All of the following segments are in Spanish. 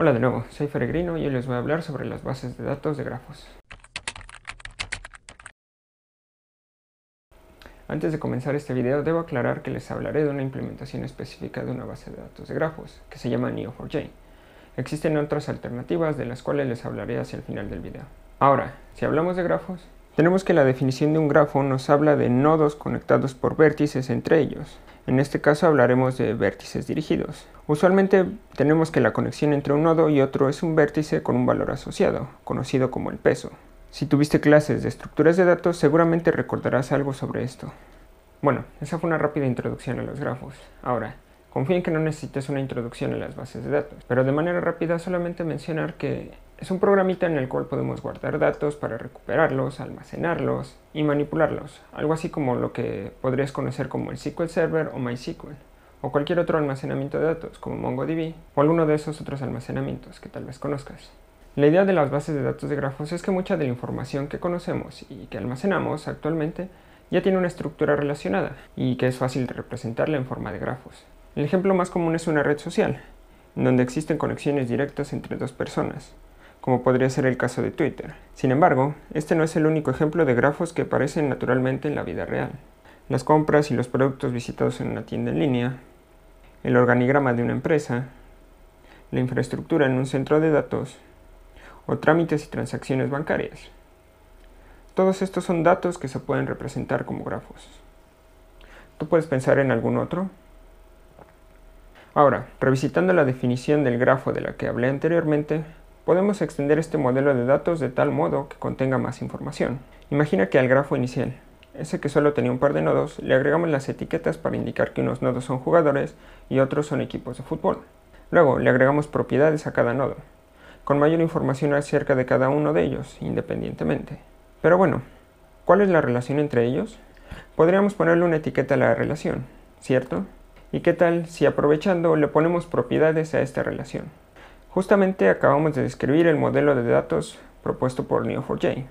Hola de nuevo, soy Feregrino y hoy les voy a hablar sobre las bases de datos de grafos. Antes de comenzar este video debo aclarar que les hablaré de una implementación específica de una base de datos de grafos, que se llama Neo4j. Existen otras alternativas de las cuales les hablaré hacia el final del video. Ahora, si hablamos de grafos, tenemos que la definición de un grafo nos habla de nodos conectados por vértices entre ellos. En este caso hablaremos de vértices dirigidos. Usualmente tenemos que la conexión entre un nodo y otro es un vértice con un valor asociado, conocido como el peso. Si tuviste clases de estructuras de datos, seguramente recordarás algo sobre esto. Bueno, esa fue una rápida introducción a los grafos. Ahora, confío en que no necesites una introducción a las bases de datos, pero de manera rápida solamente mencionar que es un programita en el cual podemos guardar datos para recuperarlos, almacenarlos y manipularlos, algo así como lo que podrías conocer como el SQL Server o MySQL, o cualquier otro almacenamiento de datos como MongoDB o alguno de esos otros almacenamientos que tal vez conozcas. La idea de las bases de datos de grafos es que mucha de la información que conocemos y que almacenamos actualmente ya tiene una estructura relacionada y que es fácil de representarla en forma de grafos. El ejemplo más común es una red social, donde existen conexiones directas entre dos personas, como podría ser el caso de Twitter. Sin embargo, este no es el único ejemplo de grafos que aparecen naturalmente en la vida real. Las compras y los productos visitados en una tienda en línea, el organigrama de una empresa, la infraestructura en un centro de datos, o trámites y transacciones bancarias. Todos estos son datos que se pueden representar como grafos. ¿Tú puedes pensar en algún otro? Ahora, revisitando la definición del grafo de la que hablé anteriormente, podemos extender este modelo de datos de tal modo que contenga más información. Imagina que al grafo inicial, ese que solo tenía un par de nodos, le agregamos las etiquetas para indicar que unos nodos son jugadores y otros son equipos de fútbol. Luego le agregamos propiedades a cada nodo, con mayor información acerca de cada uno de ellos, independientemente. Pero bueno, ¿cuál es la relación entre ellos? Podríamos ponerle una etiqueta a la relación, ¿cierto? ¿Y qué tal si aprovechando le ponemos propiedades a esta relación? Justamente acabamos de describir el modelo de datos propuesto por Neo4j.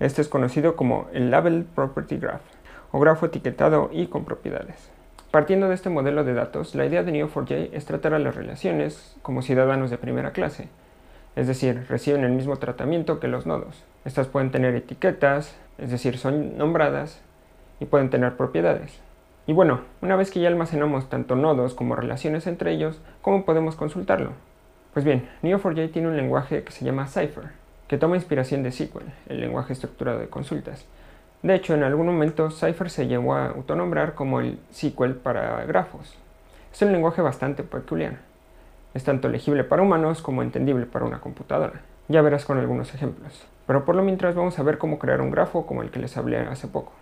Este es conocido como el Label Property Graph, o grafo etiquetado y con propiedades. Partiendo de este modelo de datos, la idea de Neo4j es tratar a las relaciones como ciudadanos de primera clase, es decir, reciben el mismo tratamiento que los nodos. Estas pueden tener etiquetas, es decir, son nombradas, y pueden tener propiedades. Y bueno, una vez que ya almacenamos tanto nodos como relaciones entre ellos, ¿cómo podemos consultarlo? Pues bien, Neo4j tiene un lenguaje que se llama Cypher, que toma inspiración de SQL, el lenguaje estructurado de consultas. De hecho, en algún momento Cypher se llegó a autonombrar como el SQL para grafos. Es un lenguaje bastante peculiar. Es tanto legible para humanos como entendible para una computadora. Ya verás con algunos ejemplos. Pero por lo mientras vamos a ver cómo crear un grafo como el que les hablé hace poco.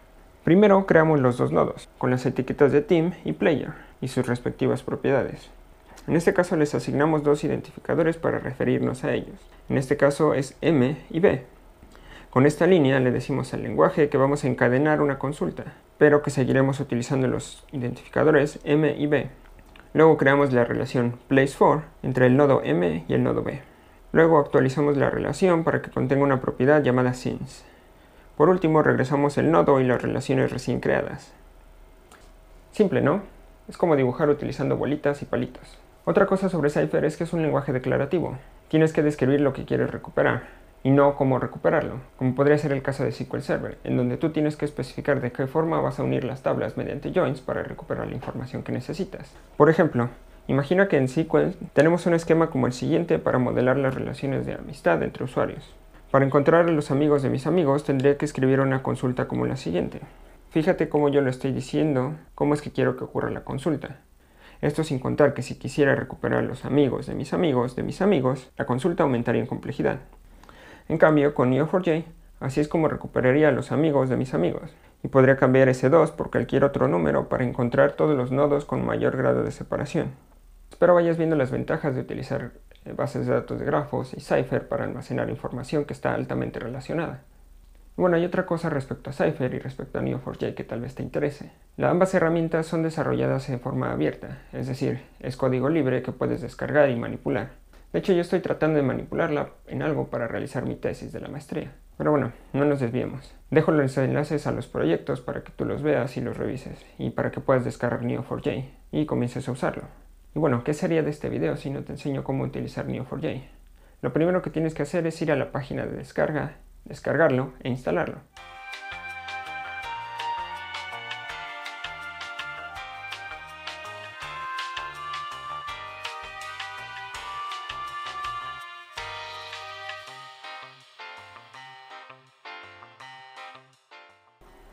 Primero creamos los dos nodos, con las etiquetas de team y player, y sus respectivas propiedades. En este caso les asignamos dos identificadores para referirnos a ellos. En este caso es M y B. Con esta línea le decimos al lenguaje que vamos a encadenar una consulta, pero que seguiremos utilizando los identificadores M y B. Luego creamos la relación place4 entre el nodo M y el nodo B. Luego actualizamos la relación para que contenga una propiedad llamada since. Por último regresamos el nodo y las relaciones recién creadas. Simple, ¿no? Es como dibujar utilizando bolitas y palitos. Otra cosa sobre Cypher es que es un lenguaje declarativo. Tienes que describir lo que quieres recuperar y no cómo recuperarlo, como podría ser el caso de SQL Server, en donde tú tienes que especificar de qué forma vas a unir las tablas mediante joins para recuperar la información que necesitas. Por ejemplo, imagina que en SQL tenemos un esquema como el siguiente para modelar las relaciones de amistad entre usuarios. Para encontrar a los amigos de mis amigos tendría que escribir una consulta como la siguiente. Fíjate cómo yo lo estoy diciendo, cómo es que quiero que ocurra la consulta. Esto sin contar que si quisiera recuperar los amigos de mis amigos de mis amigos, la consulta aumentaría en complejidad. En cambio, con Neo4j, así es como recuperaría los amigos de mis amigos, y podría cambiar ese 2 por cualquier otro número para encontrar todos los nodos con mayor grado de separación. Espero vayas viendo las ventajas de utilizar eh, bases de datos de grafos y Cypher para almacenar información que está altamente relacionada. Bueno, hay otra cosa respecto a Cypher y respecto a Neo4j que tal vez te interese. Ambas herramientas son desarrolladas en forma abierta, es decir, es código libre que puedes descargar y manipular. De hecho, yo estoy tratando de manipularla en algo para realizar mi tesis de la maestría. Pero bueno, no nos desviemos. Dejo los enlaces a los proyectos para que tú los veas y los revises, y para que puedas descargar Neo4j y comiences a usarlo. Y bueno, ¿qué sería de este video si no te enseño cómo utilizar Neo4j? Lo primero que tienes que hacer es ir a la página de descarga, descargarlo e instalarlo.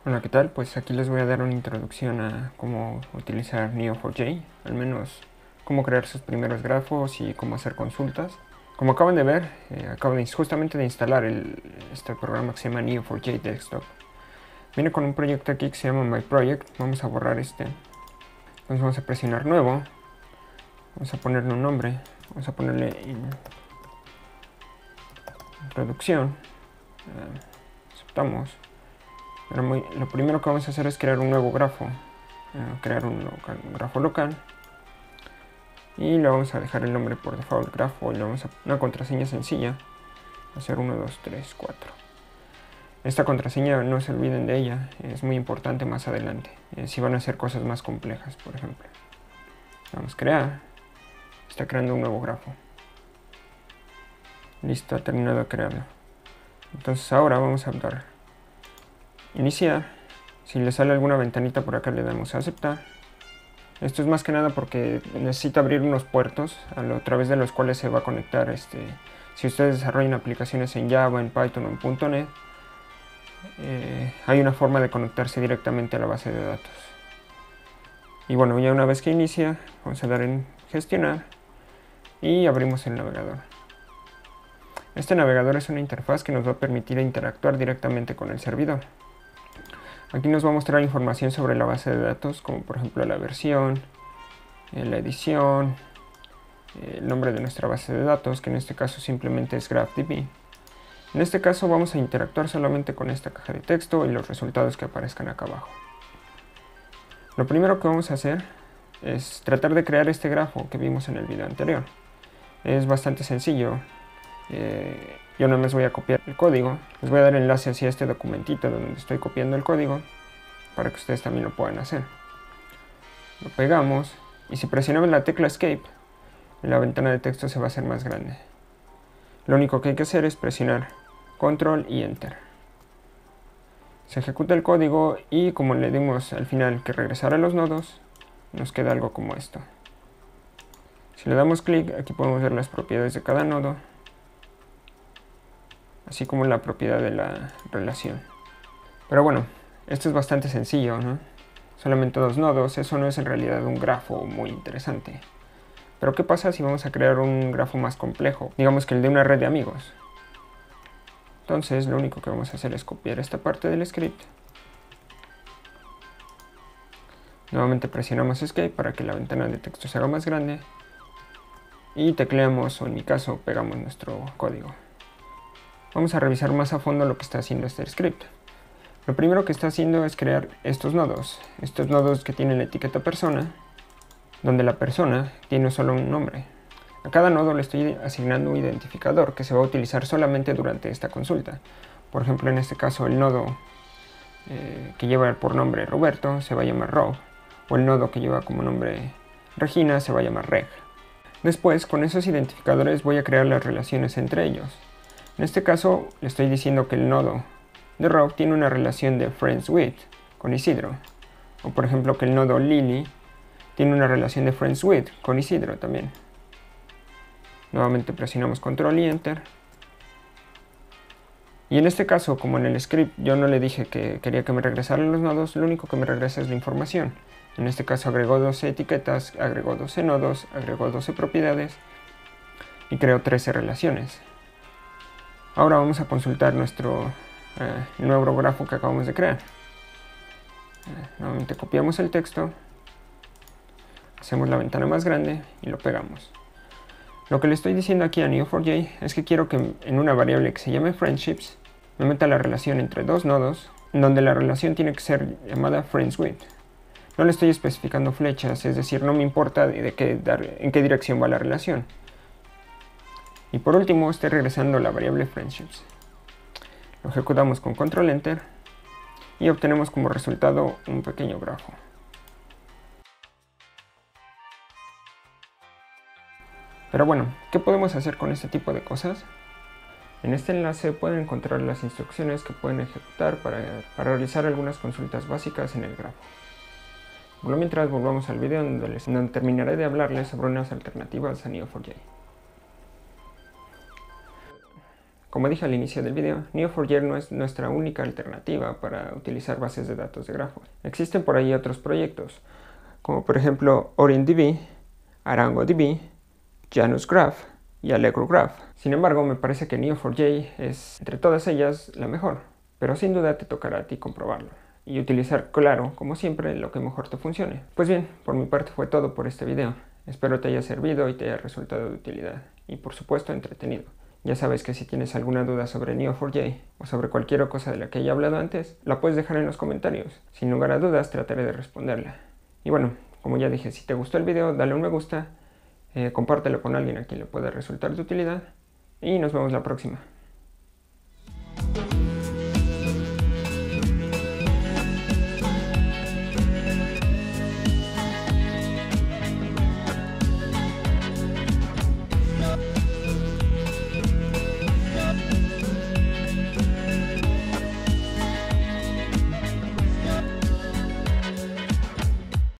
Hola, ¿qué tal? Pues aquí les voy a dar una introducción a cómo utilizar Neo4j, al menos cómo crear sus primeros grafos y cómo hacer consultas. Como acaban de ver, eh, acabo de, justamente de instalar este programa que se llama Neo4j Desktop. Viene con un proyecto aquí que se llama My Project, vamos a borrar este. Entonces vamos a presionar nuevo, vamos a ponerle un nombre, vamos a ponerle introducción, eh, aceptamos lo primero que vamos a hacer es crear un nuevo grafo. Eh, crear un, grafo local. Y le vamos a dejar el nombre por default grafo y le vamos a una contraseña sencilla. Hacer 1, 2, 3, 4. Esta contraseña no se olviden de ella, es muy importante más adelante. Eh, si van a hacer cosas más complejas, por ejemplo. Vamos a crear. Está creando un nuevo grafo. Listo, ha terminado de crearlo. Entonces ahora vamos a dar iniciar. Si le sale alguna ventanita por acá le damos a aceptar. Esto es más que nada porque necesita abrir unos puertos a, través de los cuales se va a conectar. Este, si ustedes desarrollan aplicaciones en Java, en Python o en .NET, eh, hay una forma de conectarse directamente a la base de datos. Y bueno, ya una vez que inicia, vamos a dar en gestionar y abrimos el navegador. Este navegador es una interfaz que nos va a permitir interactuar directamente con el servidor. Aquí nos va a mostrar información sobre la base de datos, como por ejemplo la versión, eh, la edición, eh, el nombre de nuestra base de datos, que en este caso simplemente es GraphDB. En este caso vamos a interactuar solamente con esta caja de texto y los resultados que aparezcan acá abajo. Lo primero que vamos a hacer es tratar de crear este grafo que vimos en el video anterior. Es bastante sencillo. Eh, yo nada más voy a copiar el código. Les voy a dar enlace hacia este documentito donde estoy copiando el código para que ustedes también lo puedan hacer. Lo pegamos y si presionamos la tecla Escape, la ventana de texto se va a hacer más grande. Lo único que hay que hacer es presionar Control y Enter. Se ejecuta el código y como le dimos al final que regresar a los nodos, nos queda algo como esto. Si le damos clic, aquí podemos ver las propiedades de cada nodo así como la propiedad de la relación. Pero bueno, esto es bastante sencillo, ¿no? Solamente dos nodos, eso no es en realidad un grafo muy interesante. Pero ¿qué pasa si vamos a crear un grafo más complejo? Digamos que el de una red de amigos. Entonces lo único que vamos a hacer es copiar esta parte del script. Nuevamente presionamos Escape para que la ventana de texto se haga más grande. Y tecleamos, o en mi caso, pegamos nuestro código. Vamos a revisar más a fondo lo que está haciendo este script. Lo primero que está haciendo es crear estos nodos. Estos nodos que tienen la etiqueta persona, donde la persona tiene solo un nombre. A cada nodo le estoy asignando un identificador que se va a utilizar solamente durante esta consulta. Por ejemplo, en este caso el nodo eh, que lleva por nombre Roberto se va a llamar Rob, o el nodo que lleva como nombre Regina se va a llamar Reg. Después, con esos identificadores voy a crear las relaciones entre ellos. En este caso le estoy diciendo que el nodo de Rob tiene una relación de friends with con Isidro. O por ejemplo que el nodo Lily tiene una relación de friends with con Isidro también. Nuevamente presionamos control y enter. Y en este caso, como en el script yo no le dije que quería que me regresaran los nodos, lo único que me regresa es la información. En este caso agregó 12 etiquetas, agregó 12 nodos, agregó 12 propiedades y creó 13 relaciones. Ahora vamos a consultar nuestro eh, nuevo grafo que acabamos de crear. Eh, nuevamente copiamos el texto, hacemos la ventana más grande y lo pegamos. Lo que le estoy diciendo aquí a Neo4j es que quiero que en una variable que se llame friendships me meta la relación entre dos nodos, donde la relación tiene que ser llamada friendsWith. No le estoy especificando flechas, es decir, no me importa de qué, en qué dirección va la relación. Y por último, estoy regresando la variable friendships. Lo ejecutamos con control enter y obtenemos como resultado un pequeño grafo. Pero bueno, ¿qué podemos hacer con este tipo de cosas? En este enlace pueden encontrar las instrucciones que pueden ejecutar para, realizar algunas consultas básicas en el grafo. Mientras volvamos al video donde terminaré de hablarles sobre unas alternativas a Neo4j. Como dije al inicio del video, Neo4j no es nuestra única alternativa para utilizar bases de datos de grafo. Existen por ahí otros proyectos, como por ejemplo OrientDB, ArangoDB, JanusGraph y AllegroGraph. Sin embargo, me parece que Neo4j es, entre todas ellas, la mejor, pero sin duda te tocará a ti comprobarlo y utilizar, claro, como siempre, lo que mejor te funcione. Pues bien, por mi parte fue todo por este video. Espero te haya servido y te haya resultado de utilidad, y por supuesto entretenido. Ya sabes que si tienes alguna duda sobre Neo4j o sobre cualquier cosa de la que haya hablado antes, la puedes dejar en los comentarios. Sin lugar a dudas trataré de responderla. Y bueno, como ya dije, si te gustó el video, dale un me gusta, eh, compártelo con alguien a quien le pueda resultar de utilidad y nos vemos la próxima.